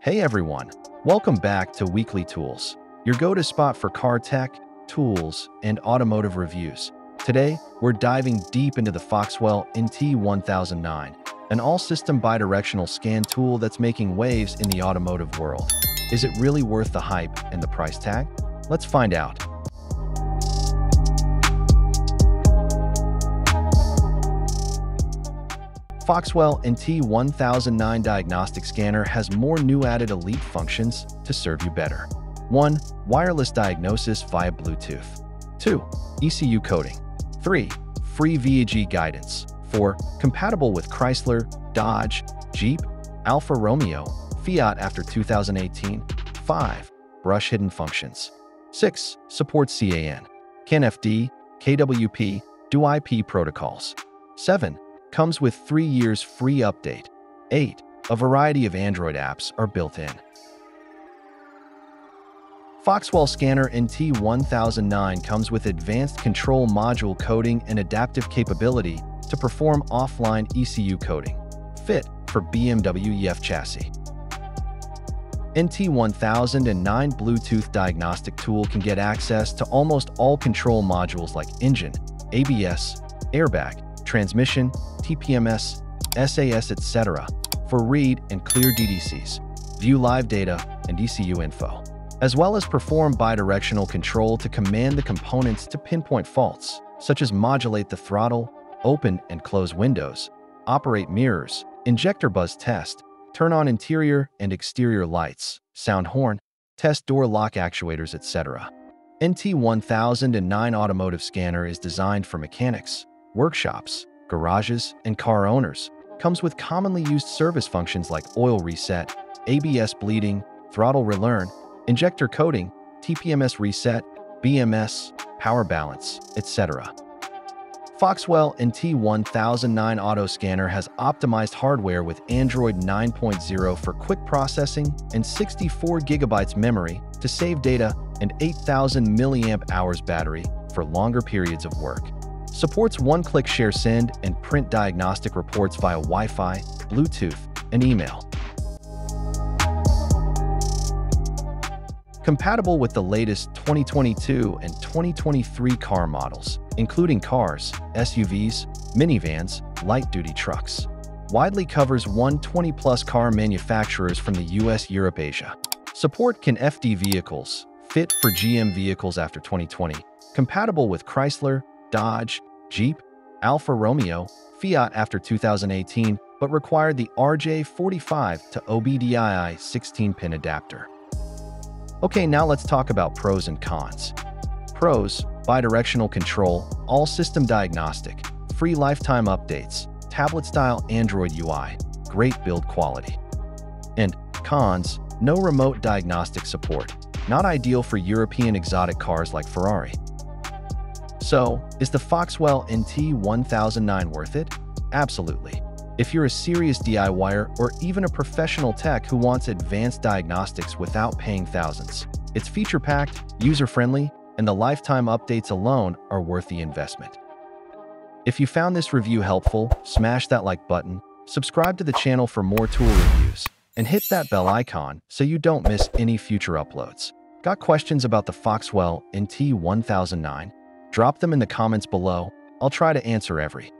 Hey everyone, welcome back to Weekly Tools, your go-to spot for car tech, tools, and automotive reviews. Today, we're diving deep into the Foxwell NT1009, an all-system bidirectional scan tool that's making waves in the automotive world. Is it really worth the hype and the price tag? Let's find out. Foxwell NT1009 diagnostic scanner has more new added elite functions to serve you better. 1. Wireless diagnosis via Bluetooth. 2. ECU coding. 3. Free VAG guidance. 4. Compatible with Chrysler, Dodge, Jeep, Alfa Romeo, Fiat after 2018. 5. Brush hidden functions. 6. Supports CAN, CAN-FD, KWP, DoIP protocols. 7 comes with 3 years free update. 8. A variety of Android apps are built in. Foxwell Scanner NT1009 comes with advanced control module coding and adaptive capability to perform offline ECU coding, fit for BMW EF chassis. NT1009 Bluetooth diagnostic tool can get access to almost all control modules like engine, ABS, airbag, transmission, TPMS, SAS, etc. for read and clear DTCs, view live data, and ECU info, as well as perform bidirectional control to command the components to pinpoint faults, such as modulate the throttle, open and close windows, operate mirrors, injector buzz test, turn on interior and exterior lights, sound horn, test door lock actuators, etc. NT1009 Automotive Scanner is designed for mechanics, workshops, garages, and car owners. Comes with commonly used service functions like oil reset, ABS bleeding, throttle relearn, injector coding, TPMS reset, BMS, power balance, etc. Foxwell NT1009 Auto Scanner has optimized hardware with Android 9.0 for quick processing and 64 gigabytes memory to save data and 8,000 milliamp hours battery for longer periods of work. Supports one-click share send and print diagnostic reports via Wi-Fi, Bluetooth, and email. Compatible with the latest 2022 and 2023 car models, including cars, SUVs, minivans, light-duty trucks. Widely covers 120-plus car manufacturers from the US, Europe, Asia. Support CAN-FD vehicles, fit for GM vehicles after 2020, compatible with Chrysler, Dodge, Jeep, Alfa Romeo, Fiat after 2018, but required the RJ45 to OBDII 16-pin adapter. Okay, now let's talk about pros and cons. Pros, bidirectional control, all system diagnostic, free lifetime updates, tablet-style Android UI, great build quality. And cons, no remote diagnostic support, not ideal for European exotic cars like Ferrari. So, is the Foxwell NT1009 worth it? Absolutely. If you're a serious DIYer or even a professional tech who wants advanced diagnostics without paying thousands, it's feature-packed, user-friendly, and the lifetime updates alone are worth the investment. If you found this review helpful, smash that like button, subscribe to the channel for more tool reviews, and hit that bell icon so you don't miss any future uploads. Got questions about the Foxwell NT1009? Drop them in the comments below. I'll try to answer every.